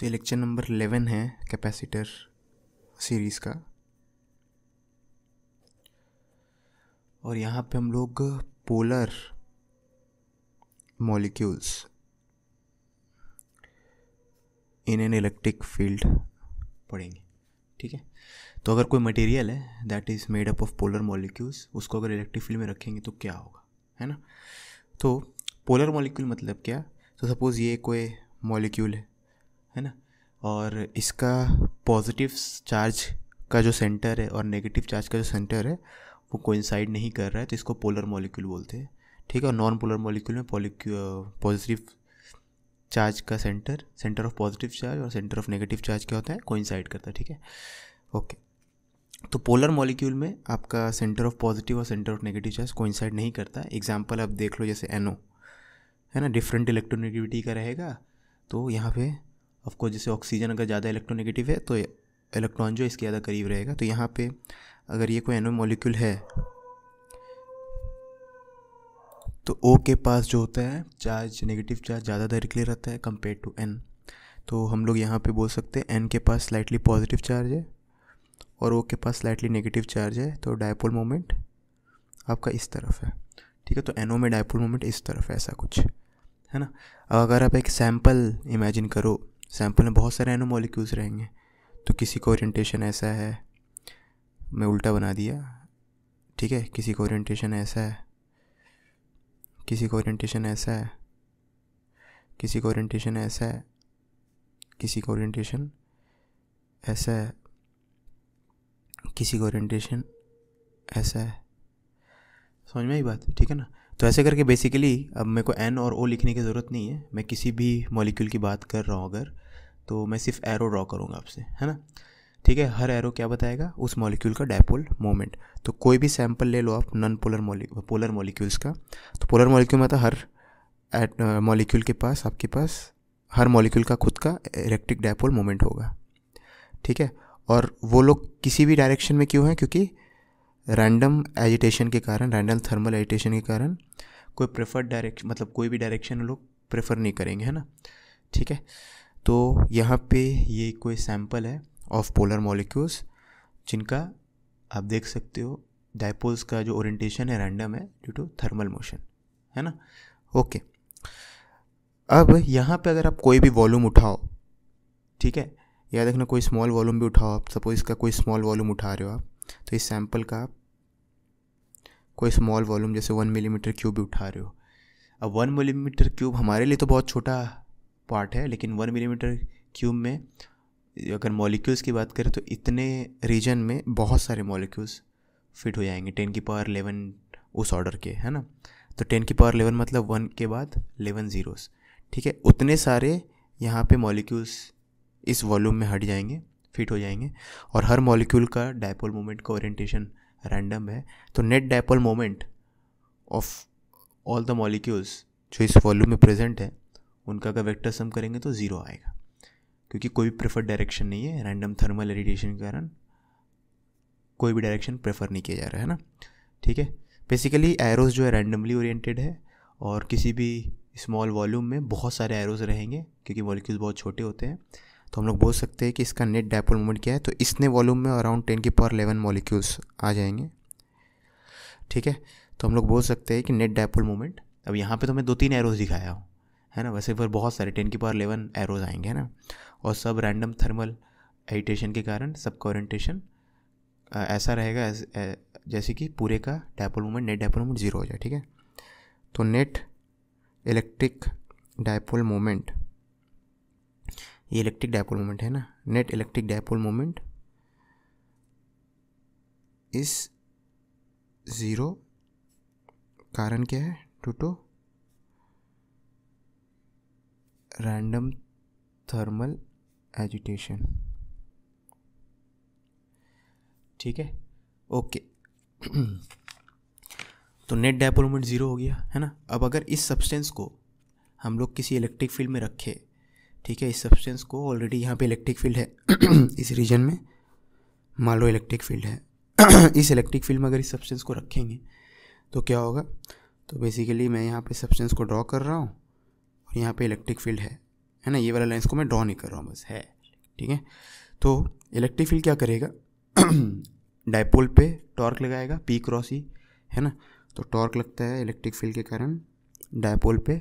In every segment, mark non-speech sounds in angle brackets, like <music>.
तो ये lecture number eleven है कैपेसिटर सीरीज़ का। और यहाँ पे हम लोग polar molecules in an electric field पढ़ेंगे, ठीक है? तो अगर कोई मटेरियल है that is made up of polar molecules उसको अगर इलेक्ट्रिक फ़ील्ड में रखेंगे तो क्या होगा, है ना? तो पोलर मॉलिक्यूल मतलब क्या? तो सपोज़ ये कोई मॉलिक्यूल है है ना? और इसका पॉजिटिव चार्ज का जो सेंटर है और नेगेटिव चार्ज का जो सेंटर है, वो कोइंसाइड नहीं कर रहा है तो इसको पोलर मॉलिक्यूल बोलते हैं। ठीक है? और नॉन पोलर मॉलिक्यूल में पॉलिक्यू पॉजिटिव चार्ज का centre centre of positive charge और सेंटर ऑफ़ नेगेटिव चार्ज क्या होता है? कोइंसाइड करता है, ठीक है? ओके तो पोलर मॉलिक्यूल में आपका सेंटर ऑफ़ पॉजिटिव और centre of negative charge coincide नहीं करता। एग्ज़ाम्पल आप देख लो, जैसे एनओ है ना? डिफरेंट इलेक्ट्रोनेगेटिविटी का रहेगा तो यहाँ पे ऑफकोर्स जैसे ऑक्सीजन अगर ज़्यादा इलेक्ट्रोनेगेटिव है तो इलेक्ट्रॉन जो इसके ज़्यादा करीब रहेगा। तो यहाँ पे अगर ये कोई एनो मॉलिक्यूल है तो ओ के पास जो होता है चार्ज नेगेटिव चार्ज ज़्यादा देर के लिए रहता है कंपेयर टू एन तो हम लोग यहाँ पे बोल सकते हैं एन के पास स्लाइटली पॉजिटिव चार्ज है और ओ के पास स्लाइटली नेगेटिव चार्ज है। तो डायपोल मोमेंट आपका इस तरफ़ है। ठीक है तो एनओ में डायपोल मोमेंट इस तरफ़ है, ऐसा कुछ। है ना? अगर आप एक सैंपल इमेजिन करो सैंपल में बहुत सारे एनो मॉलिक्यूल्स रहेंगे। तो किसी का ओरिएंटेशन ऐसा है, मैं उल्टा बना दिया, ठीक है? किसी का ओरिएंटेशन ऐसा है, किसी का ओरिएंटेशन ऐसा है, किसी का ओरिएंटेशन ऐसा है, किसी का ओरिएंटेशन ऐसा है, किसी का ओरिएंटेशन ऐसा है। समझ में आई बात? ठीक है ना? तो ऐसे करके बेसिकली अब मेरे को एन और ओ लिखने की ज़रूरत नहीं है। मैं किसी भी मॉलिक्यूल की बात कर रहा हूँ अगर तो मैं सिर्फ़ एरो ड्रॉ करूँगा आपसे, है ना? ठीक है, हर एरो क्या बताएगा? उस मॉलिक्यूल का डायपोल मोमेंट तो कोई भी सैंपल ले लो आप non polar molecule polar molecules का। तो पोलर मॉलिक्यूल मतलब हर मॉलिक्यूल के पास, आपके पास हर मॉलिक्यूल का खुद का इलेक्ट्रिक डायपोल मोमेंट होगा। ठीक है? और वो लोग किसी भी डायरेक्शन में क्यों हैं? क्योंकि रैंडम एजिटेशन के कारण रैंडम थर्मल एजिटेशन के कारण, कोई प्रेफर्ड डायरेक्शन मतलब कोई भी डायरेक्शन लोग प्रेफर नहीं करेंगे, है ना? ठीक है? तो यहाँ पे ये कोई सैंपल है ऑफ़ पोलर मॉलिक्यूल्स जिनका आप देख सकते हो डायपोल्स का जो ओरिएंटेशन है रैंडम है ड्यू टू थर्मल मोशन है ना? ओके अब यहाँ पे अगर आप कोई भी वॉल्यूम उठाओ, ठीक है? या देखना कोई स्मॉल वॉल्यूम भी उठाओ आप सपोज़ इसका कोई स्मॉल वॉल्यूम उठा रहे हो आप तो इस सैंपल का आप कोई स्मॉल वॉल्यूम जैसे वन मिलीमीटर क्यूब भी उठा रहे हो। अब वन मिलीमीटर क्यूब हमारे लिए तो बहुत छोटा पार्ट है, लेकिन वन मिलीमीटर क्यूब में अगर मॉलिक्यूल्स की बात करें तो इतने रीजन में बहुत सारे मॉलिक्यूल्स फिट हो जाएँगे। टेन की पावर एलेवन उस ऑर्डर के, है ना? तो टेन की पावर एलेवन मतलब वन के बाद एलेवन ज़ीरोस ठीक है? उतने सारे यहाँ पे मॉलिक्यूल्स इस वॉल्यूम में हट जाएँगे फिट हो जाएँगे, और हर मॉलिक्यूल का डायपोल मोमेंट का ओरिएंटेशन रैंडम है तो net dipole moment of all the molecules जो इस वॉल्यूम में प्रेजेंट है, उनका अगर वेक्टर सम करेंगे तो ज़ीरो आएगा। क्योंकि कोई भी प्रेफर्ड डायरेक्शन नहीं है रैंडम थर्मल रेडिएशन के कारण कोई भी डायरेक्शन प्रेफर नहीं किया जा रहा है ना? ठीक है? बेसिकली एरोज जो है रैंडमली ओरिएंटेड है, और किसी भी स्मॉल वॉल्यूम में बहुत सारे एरोज रहेंगे, क्योंकि मॉलिक्यूल्स बहुत छोटे होते हैं। तो हम लोग बोल सकते हैं कि इसका नेट डायपोल मोमेंट क्या है? तो इसने वॉल्यूम में अराउंड टेन की पावर एलेवन मॉलिक्यूल्स आ जाएँगे। ठीक है? तो हम लोग बोल सकते हैं कि नेट डायपोल मोमेंट अब यहाँ पे तो मैं दो तीन एरोज दिखाया हूँ, है ना? वैसे फिर बहुत सारे टेन की पावर एलेवन एरोज आएँगे, है ना? और सब रैंडम थर्मल एडिटेशन के कारण, सबका ओरिएंटेशन ऐसा रहेगा जैसे कि पूरे का dipole moment net dipole moment zero हो जाए, ठीक है? तो नेट इलेक्ट्रिक डायपोल मोमेंट ये इलेक्ट्रिक डायपोल मोमेंट है ना? नेट इलेक्ट्रिक डायपोल मोमेंट इस ज़ीरो कारण क्या है? Due to random thermal agitation ठीक है? ओके <clears throat> तो नेट डायपोल मोमेंट ज़ीरो हो गया, है ना? अब अगर इस सब्सटेंस को हम लोग किसी इलेक्ट्रिक फ़ील्ड में रखें ठीक है, इस सब्सटेंस को ऑलरेडी यहाँ पे इलेक्ट्रिक फ़ील्ड है। <clears throat> इस रीजन में मान लो इलेक्ट्रिक फ़ील्ड है। <clears throat> इस इलेक्ट्रिक फ़ील्ड में अगर इस सब्सटेंस को रखेंगे तो क्या होगा? तो बेसिकली मैं यहाँ पे सब्सटेंस को ड्रॉ कर रहा हूँ और यहाँ पे इलेक्ट्रिक फ़ील्ड है। है ना? ये वाला लाइन को मैं ड्रॉ नहीं कर रहा हूँ, बस है। ठीक है? तो इलेक्ट्रिक फ़ील्ड क्या करेगा? <clears throat> डायपोल पे टॉर्क लगाएगा पी क्रॉस ही है ना? तो टॉर्क लगता है इलेक्ट्रिक फ़ील्ड के कारण डायपोल पे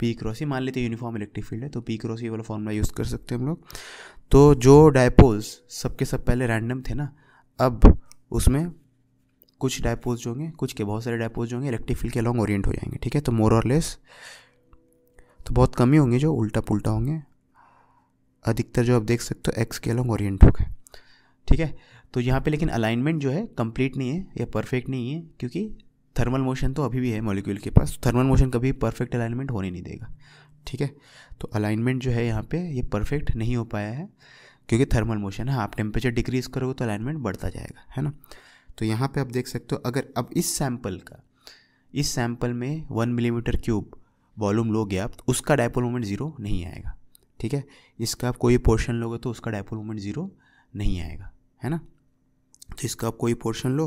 पी क्रॉस मान लेते हैं यूनिफॉर्म इलेक्ट्रिक फ़ील्ड है तो पी क्रॉस ही वाला फॉर्मूला यूज़ कर सकते हैं हम लोग। तो जो डायपोल्स सबके सब पहले रैंडम थे ना, अब उसमें कुछ डायपोल्स जो होंगे, कुछ के बहुत सारे डायपोल्स जो होंगे इलेक्ट्रिक फ़ील्ड के अलॉन्ग ओरिएंट हो जाएँगे, ठीक है? तो मोर और लेस तो बहुत कम ही होंगे जो उल्टा पुल्टा होंगे। अधिकतर जो आप देख सकते हो एक्स के अलॉन्ग ओरिएंट हो गए ठीक है? तो यहाँ पे लेकिन अलाइनमेंट जो है कंप्लीट नहीं है, या परफेक्ट नहीं है, क्योंकि थर्मल मोशन तो अभी भी है मॉलिक्यूल के पास, थर्मल मोशन कभी परफेक्ट अलाइनमेंट होने नहीं देगा, ठीक है? तो अलाइनमेंट जो है यहाँ पे ये परफेक्ट नहीं हो पाया है, क्योंकि थर्मल मोशन है, आप टेम्परेचर डिक्रीज करोगे तो अलाइनमेंट बढ़ता जाएगा, है ना? तो यहाँ पे आप देख सकते हो, अगर अब इस सैंपल का, इस सैंपल में वन मिलीमीटर क्यूब वॉल्यूम लोगे आप तो उसका डायपोल मोमेंट ज़ीरो नहीं आएगा, ठीक है? इसका आप कोई पोर्शन लोगे तो उसका डायपोल मोमेंट ज़ीरो नहीं आएगा, है ना? तो इसका आप कोई पोर्शन लो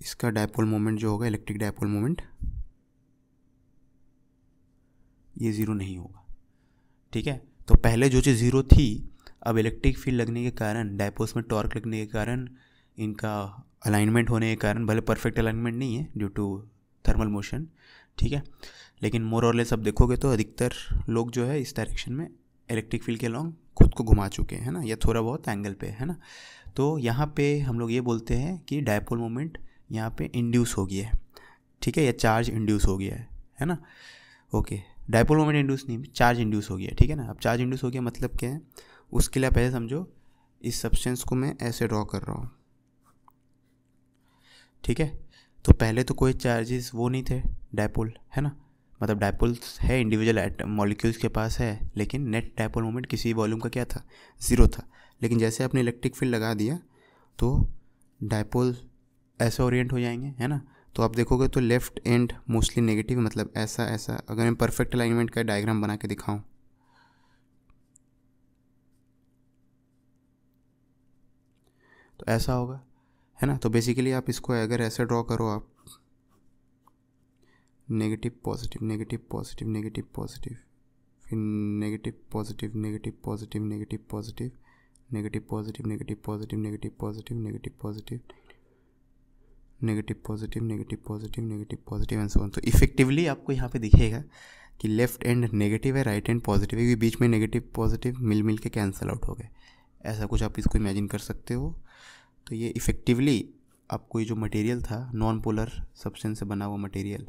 इसका डायपोल मोमेंट जो होगा इलेक्ट्रिक डायपोल मोमेंट ये ज़ीरो नहीं होगा। ठीक है? तो पहले जो चीज़ ज़ीरो थी, अब इलेक्ट्रिक फ़ील्ड लगने के कारण डायपोल्स में टॉर्क लगने के कारण, इनका अलाइनमेंट होने के कारण, भले परफेक्ट अलाइनमेंट नहीं है ड्यू टू थर्मल मोशन ठीक है? लेकिन मोर और लेस अब देखोगे तो अधिकतर लोग जो है, इस डायरेक्शन में इलेक्ट्रिक फ़ील्ड के लॉन्ग खुद को घुमा चुके हैं ना? या थोड़ा बहुत एंगल पे, है ना? तो यहाँ पे हम लोग ये बोलते हैं कि डायपोल मोमेंट यहाँ पे इंड्यूस हो गया है। ठीक है, या चार्ज इंड्यूस हो गया है है ना? ओके डायपोल मोमेंट इंड्यूस नहीं चार्ज इंड्यूस हो गया ठीक है ना? अब चार्ज इंड्यूस हो गया मतलब क्या है? उसके लिए आप पहले समझो, इस सब्सटेंस को मैं ऐसे ड्रॉ कर रहा हूँ। ठीक है? तो पहले तो कोई चार्जेस वो नहीं थे डायपोल है ना? मतलब डायपोल्स है इंडिविजुअल मॉलिक्यूल्स के पास है, लेकिन नेट डायपोल मोमेंट किसी वॉल्यूम का क्या था? ज़ीरो था। लेकिन जैसे आपने इलेक्ट्रिक फ़ील्ड लगा दिया तो डायपोल ऐसे ओरिएंट हो जाएँगे है ना तो आप देखोगे तो लेफ़्ट एंड मोस्टली नेगेटिव मतलब ऐसा ऐसा अगर मैं परफेक्ट अलाइनमेंट का डायग्राम बना के दिखाऊँ तो ऐसा होगा है ना तो बेसिकली आप इसको अगर ऐसे ड्रॉ करो आप negative positive negative positive negative positive फिर negative positive negative positive negative positive negative positive negative positive negative positive negative positive negative positive negative positive negative positive and so on तो effectively आपको यहाँ पे दिखेगा कि left end negative है right end positive है, क्योंकि बीच में नेगेटिव पॉजिटिव मिल मिल के कैंसिल आउट हो गए। ऐसा कुछ आप इसको इमेजिन कर सकते हो। तो ये इफ़ेक्टिवली आपको ये जो मटेरियल था नॉन पोलर सब्सटेंस से बना हुआ मटेरियल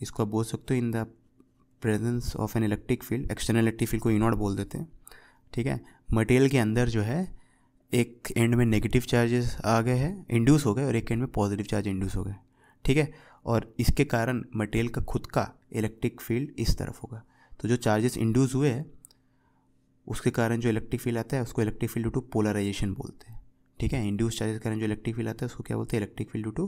इसको आप बोल सकते हो in the presence of an electric field external electric field को इनॉट बोल देते हैं। ठीक है? मटेरियल के अंदर जो है एक एंड में नेगेटिव चार्जेस आ गए हैं इंड्यूस हो गए, और एक एंड में पॉजिटिव चार्ज इंड्यूस हो गए, ठीक है? और इसके कारण मटेरियल का खुद का इलेक्ट्रिक फ़ील्ड इस तरफ़ होगा। तो जो चार्जेस इंड्यूस हुए हैं, उसके कारण जो इलेक्ट्रिक फ़ील्ड आता है, उसको इलेक्ट्रिक फ़ील्ड टू पोलराइजेशन बोलते हैं, ठीक है? इंड्यूस चार्जेस के कारण जो इलेक्ट्रिक फ़ील्ड आता है, उसको क्या बोलते हैं? इलेक्ट्रिक फ़ील्ड टू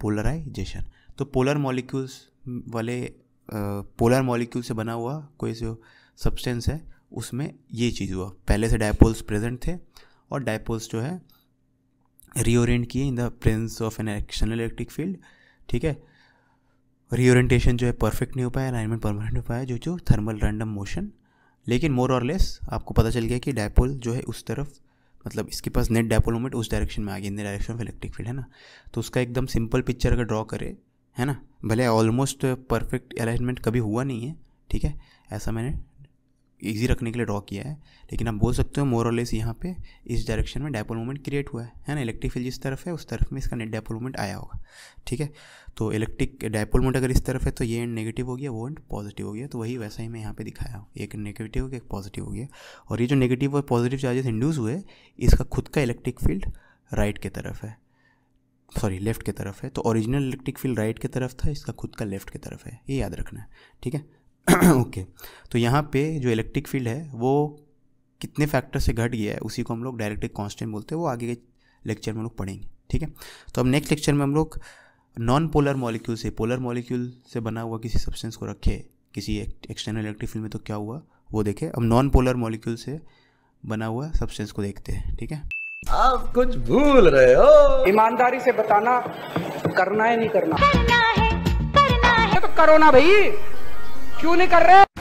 पोलराइजेशन तो पोलर मॉलिक्यूल्स वाले पोलर मॉलिक्यूल से बना हुआ कोई जो सब्सटेंस है, उसमें ये चीज़ हुआ। पहले से डायपोल्स प्रेजेंट थे और डायपोल्स जो है रीओरिएंट किए in the presence of an external electric field ठीक है? रीओरिएंटेशन जो है परफेक्ट नहीं हो पाया अलाइनमेंट परमानेंट हो पाया, जो जो थर्मल रैंडम मोशन लेकिन मोर और लेस आपको पता चल गया कि डायपोल जो है उस तरफ़ मतलब इसके पास नेट डायपोल मोमेंट उस डायरेक्शन में आ गया in the direction of electric field है ना? तो उसका एकदम सिंपल पिक्चर अगर ड्रॉ करे, है ना? भले ऑलमोस्ट परफेक्ट अलाइनमेंट कभी हुआ नहीं है, ठीक है? ऐसा मैंने ईजी रखने के लिए ड्रॉ किया है। लेकिन आप बोल सकते हो मोर और लेस यहाँ पे इस डायरेक्शन में डायपोल मूवमेंट क्रिएट हुआ है। है ना? इलेक्ट्रिक फ़ील्ड जिस तरफ़ है, उस तरफ़ में इसका नेट डायपोल मूवमेंट आया होगा। ठीक है? तो इलेक्ट्रिक डायपोल मूवमेंट अगर इस तरफ़ है तो ये एंड नेगेटिव हो गया, वो एंड पॉजिटिव हो गया। तो वही वैसा ही मैं यहाँ पे दिखाया हूँ। एक नेगेटिव हो गया, एक पॉजिटिव हो गया। और ये जो नेगेटिव और पॉजिटिव चार्जेस इंड्यूस हुए, इसका खुद का इलेक्ट्रिक फ़ील्ड राइट की तरफ़ है। सॉरी लेफ़्ट की तरफ़ है। तो ओरिजिनल इलेक्ट्रिक फ़ील्ड राइट की तरफ़ था, इसका खुद का लेफ़्ट की तरफ़ है। ये याद रखना है। ठीक है? <clears throat> ओके। तो यहाँ पे जो इलेक्ट्रिक फ़ील्ड है वो कितने फैक्टर से घट गया है उसी को हम लोग डायरेक्टली कांस्टेंट बोलते हैं वो आगे के लेक्चर में हम लोग पढ़ेंगे ठीक है? तो अब नेक्स्ट लेक्चर में हम लोग नॉन पोलर मॉलिक्यूल से पोलर मॉलिक्यूल से बना हुआ किसी सब्सटेंस को रखे किसी एक्सटर्नल इलेक्ट्रिक फ़ील्ड में तो क्या हुआ वो देखे। अब नॉन पोलर मॉलिक्यूल से बना हुआ सब्सटेंस को देखते हैं ठीक है? आप कुछ भूल रहे हो। ईमानदारी से बताना करना है नहीं करना? करना है करना है। तो करो ना भाई। क्यों नहीं कर रहे?